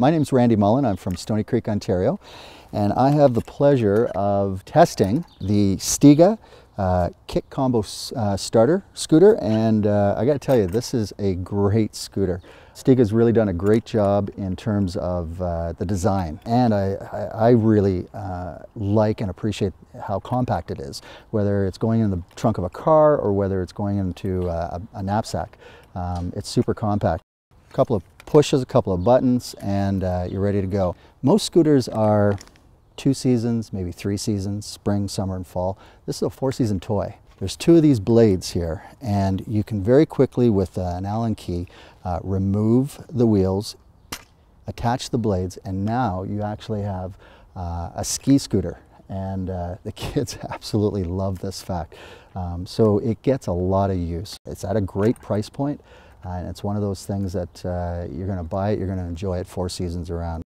My name is Randy Mullen. I'm from Stoney Creek, Ontario, and I have the pleasure of testing the Stiga uh, kick combo uh, starter scooter, and uh, I got to tell you, this is a great scooter. Stiga's really done a great job in terms of uh, the design, and I, I, really uh, like and appreciate how compact it is, whether it's going in the trunk of a car or whether it's going into uh, a, a knapsack. Um, it's super compact. A couple of pushes, a couple of buttons, and uh, you're ready to go. Most scooters are two seasons, maybe three seasons, spring, summer, and fall. This is a four season toy. There's two of these blades here, and you can very quickly, with uh, an Allen key, uh, remove the wheels, attach the blades, and now you actually have uh, a ski scooter. And uh, the kids absolutely love this fact. Um, so it gets a lot of use. It's at a great price point. Uh, and it's one of those things that uh, you're going to buy it, you're going to enjoy it four seasons around.